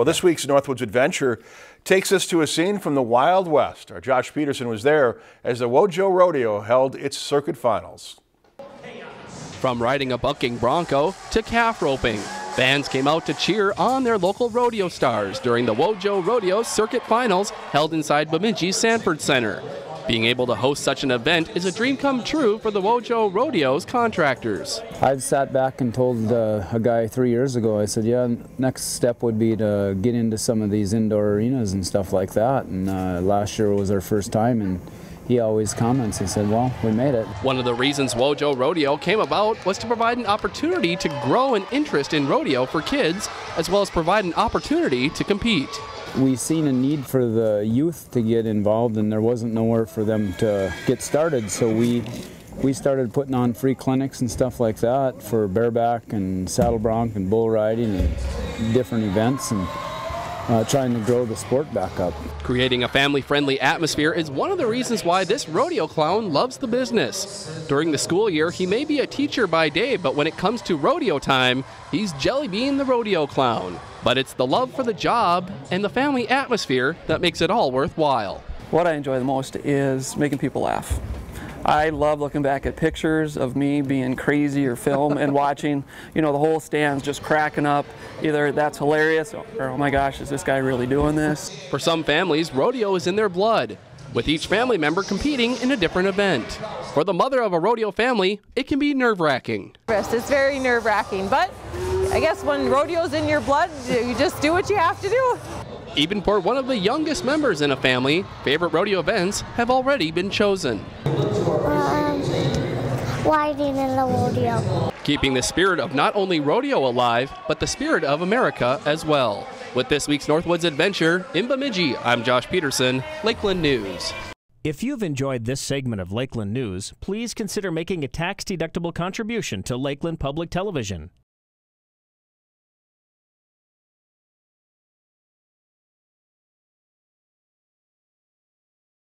Well, this week's Northwoods Adventure takes us to a scene from the Wild West. Our Josh Peterson was there as the Wojo Rodeo held its circuit finals. From riding a bucking bronco to calf roping, fans came out to cheer on their local rodeo stars during the Wojo Rodeo Circuit Finals held inside Bemidji Sanford Center. Being able to host such an event is a dream come true for the Wojo Rodeo's contractors. I've sat back and told uh, a guy three years ago, I said, yeah, next step would be to get into some of these indoor arenas and stuff like that. And uh, last year was our first time, and he always comments, he said, well, we made it. One of the reasons Wojo Rodeo came about was to provide an opportunity to grow an interest in rodeo for kids, as well as provide an opportunity to compete we seen a need for the youth to get involved and there wasn't nowhere for them to get started. So we we started putting on free clinics and stuff like that for bareback and saddle bronc and bull riding and different events. And uh, trying to grow the sport back up. Creating a family friendly atmosphere is one of the reasons why this rodeo clown loves the business. During the school year, he may be a teacher by day, but when it comes to rodeo time, he's Jelly Bean the rodeo clown. But it's the love for the job and the family atmosphere that makes it all worthwhile. What I enjoy the most is making people laugh. I love looking back at pictures of me being crazy or film and watching, you know, the whole stands just cracking up. Either that's hilarious or, oh my gosh, is this guy really doing this? For some families, rodeo is in their blood, with each family member competing in a different event. For the mother of a rodeo family, it can be nerve wracking. It's very nerve wracking, but I guess when rodeo's in your blood, you just do what you have to do. Even for one of the youngest members in a family, favorite rodeo events have already been chosen. Um, riding in the rodeo. Keeping the spirit of not only rodeo alive, but the spirit of America as well. With this week's Northwoods Adventure, in Bemidji, I'm Josh Peterson, Lakeland News. If you've enjoyed this segment of Lakeland News, please consider making a tax-deductible contribution to Lakeland Public Television.